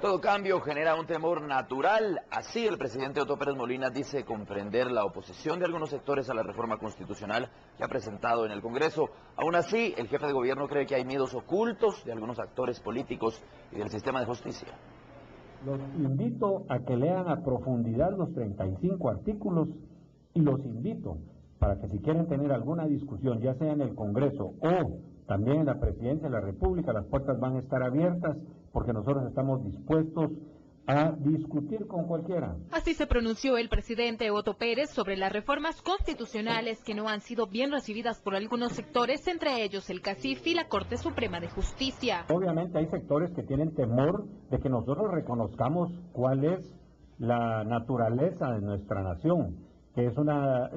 Todo cambio genera un temor natural. Así el presidente Otto Pérez Molina dice comprender la oposición de algunos sectores a la reforma constitucional que ha presentado en el Congreso. Aún así, el jefe de gobierno cree que hay miedos ocultos de algunos actores políticos y del sistema de justicia. Los invito a que lean a profundidad los 35 artículos y los invito para que si quieren tener alguna discusión, ya sea en el Congreso o también en la Presidencia de la República, las puertas van a estar abiertas porque nosotros estamos dispuestos a discutir con cualquiera. Así se pronunció el presidente Otto Pérez sobre las reformas constitucionales que no han sido bien recibidas por algunos sectores, entre ellos el CACIF y la Corte Suprema de Justicia. Obviamente hay sectores que tienen temor de que nosotros reconozcamos cuál es la naturaleza de nuestra nación, que es una,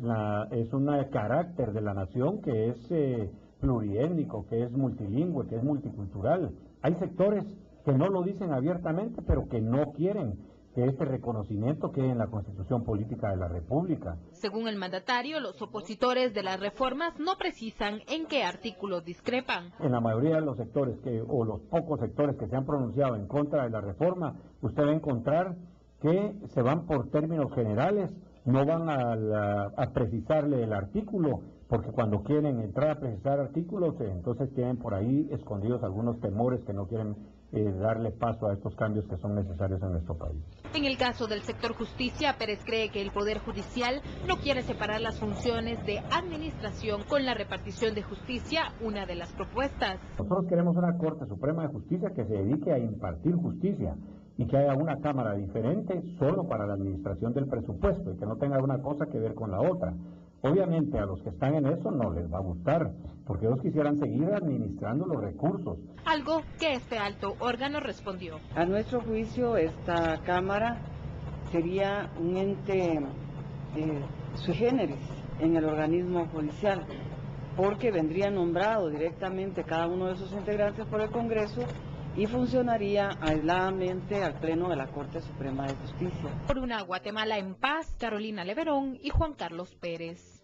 es un carácter de la nación que es eh, pluriétnico, que es multilingüe, que es multicultural. Hay sectores que no lo dicen abiertamente, pero que no quieren que este reconocimiento quede en la Constitución Política de la República. Según el mandatario, los opositores de las reformas no precisan en qué artículos discrepan. En la mayoría de los sectores que, o los pocos sectores que se han pronunciado en contra de la reforma, usted va a encontrar que se van por términos generales, no van a, a precisarle el artículo, porque cuando quieren entrar a precisar artículos, eh, entonces tienen por ahí escondidos algunos temores que no quieren eh, darle paso a estos cambios que son necesarios en nuestro país. En el caso del sector justicia, Pérez cree que el Poder Judicial no quiere separar las funciones de administración con la repartición de justicia, una de las propuestas. Nosotros queremos una Corte Suprema de Justicia que se dedique a impartir justicia y que haya una Cámara diferente solo para la administración del presupuesto y que no tenga una cosa que ver con la otra. Obviamente a los que están en eso no les va a gustar, porque ellos quisieran seguir administrando los recursos. Algo que este alto órgano respondió. A nuestro juicio, esta Cámara sería un ente eh, sui generis en el organismo judicial, porque vendría nombrado directamente cada uno de sus integrantes por el Congreso y funcionaría aisladamente al Pleno de la Corte Suprema de Justicia. Por una Guatemala en paz, Carolina Leverón y Juan Carlos Pérez.